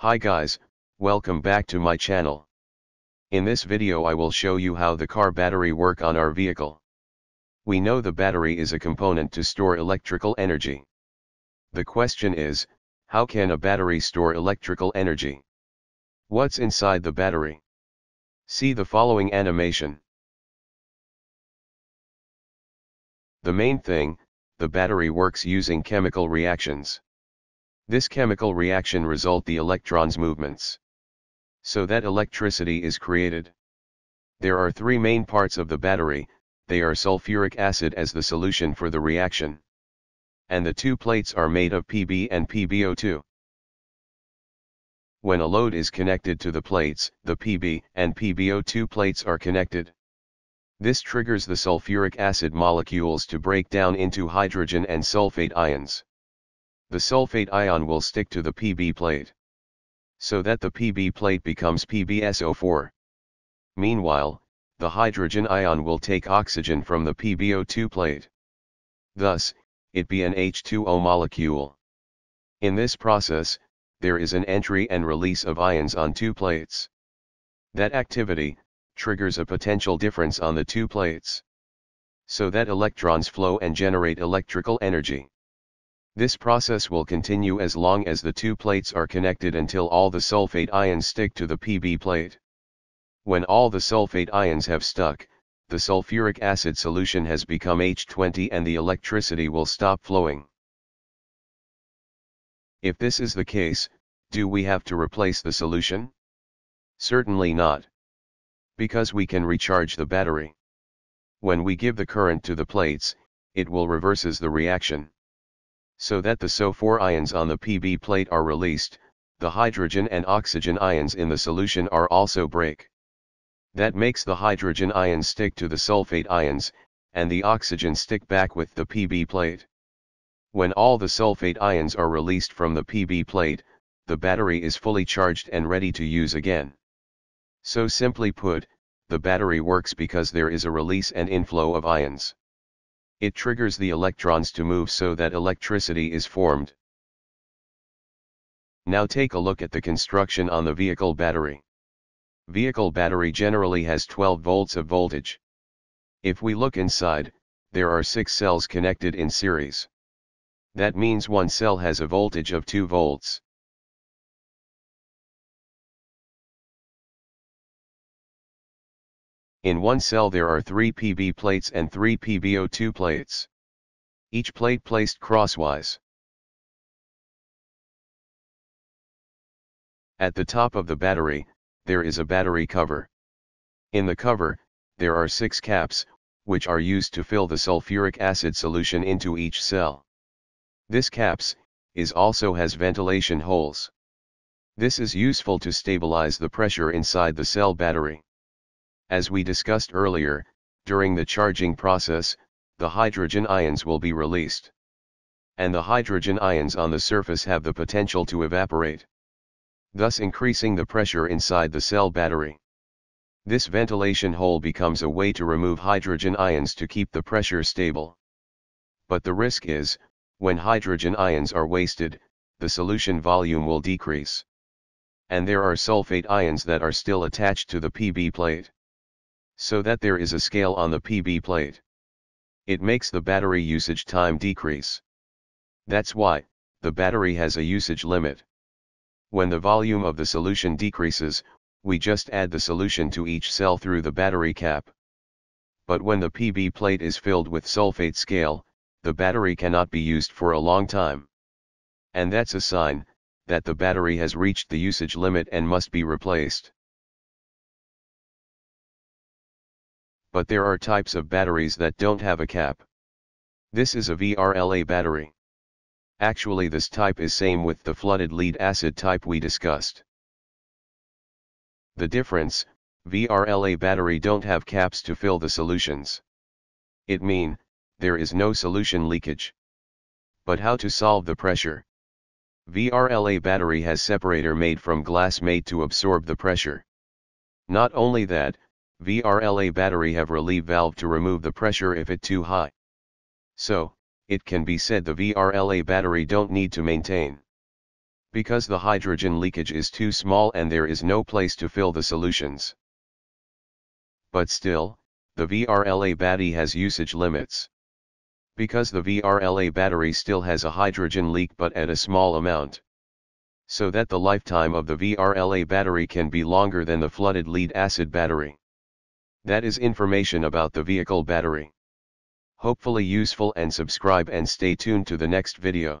Hi guys, welcome back to my channel. In this video I will show you how the car battery work on our vehicle. We know the battery is a component to store electrical energy. The question is, how can a battery store electrical energy? What's inside the battery? See the following animation. The main thing, the battery works using chemical reactions. This chemical reaction result the electrons movements. So that electricity is created. There are three main parts of the battery, they are sulfuric acid as the solution for the reaction. And the two plates are made of Pb and PbO2. When a load is connected to the plates, the Pb and PbO2 plates are connected. This triggers the sulfuric acid molecules to break down into hydrogen and sulfate ions. The sulfate ion will stick to the Pb plate. So that the Pb plate becomes PbSO4. Meanwhile, the hydrogen ion will take oxygen from the PbO2 plate. Thus, it be an H2O molecule. In this process, there is an entry and release of ions on two plates. That activity, triggers a potential difference on the two plates. So that electrons flow and generate electrical energy. This process will continue as long as the two plates are connected until all the sulfate ions stick to the Pb plate. When all the sulfate ions have stuck, the sulfuric acid solution has become H2O and the electricity will stop flowing. If this is the case, do we have to replace the solution? Certainly not because we can recharge the battery. When we give the current to the plates, it will reverses the reaction. So that the SO4 ions on the Pb plate are released, the hydrogen and oxygen ions in the solution are also break. That makes the hydrogen ions stick to the sulfate ions, and the oxygen stick back with the Pb plate. When all the sulfate ions are released from the Pb plate, the battery is fully charged and ready to use again. So simply put, the battery works because there is a release and inflow of ions. It triggers the electrons to move so that electricity is formed. Now take a look at the construction on the vehicle battery. Vehicle battery generally has 12 volts of voltage. If we look inside, there are 6 cells connected in series. That means one cell has a voltage of 2 volts. In one cell there are 3 Pb plates and 3 PbO2 plates. Each plate placed crosswise. At the top of the battery, there is a battery cover. In the cover, there are 6 caps, which are used to fill the sulfuric acid solution into each cell. This caps, is also has ventilation holes. This is useful to stabilize the pressure inside the cell battery. As we discussed earlier, during the charging process, the hydrogen ions will be released. And the hydrogen ions on the surface have the potential to evaporate. Thus increasing the pressure inside the cell battery. This ventilation hole becomes a way to remove hydrogen ions to keep the pressure stable. But the risk is, when hydrogen ions are wasted, the solution volume will decrease. And there are sulfate ions that are still attached to the Pb plate so that there is a scale on the Pb plate. It makes the battery usage time decrease. That's why, the battery has a usage limit. When the volume of the solution decreases, we just add the solution to each cell through the battery cap. But when the Pb plate is filled with sulfate scale, the battery cannot be used for a long time. And that's a sign, that the battery has reached the usage limit and must be replaced. But there are types of batteries that don't have a cap. This is a VRLA battery. Actually this type is same with the flooded lead acid type we discussed. The difference, VRLA battery don't have caps to fill the solutions. It mean, there is no solution leakage. But how to solve the pressure? VRLA battery has separator made from glass mat to absorb the pressure. Not only that, VRLA battery have relieve valve to remove the pressure if it too high. So, it can be said the VRLA battery don't need to maintain. Because the hydrogen leakage is too small and there is no place to fill the solutions. But still, the VRLA battery has usage limits. Because the VRLA battery still has a hydrogen leak but at a small amount. So that the lifetime of the VRLA battery can be longer than the flooded lead acid battery. That is information about the vehicle battery. Hopefully useful and subscribe and stay tuned to the next video.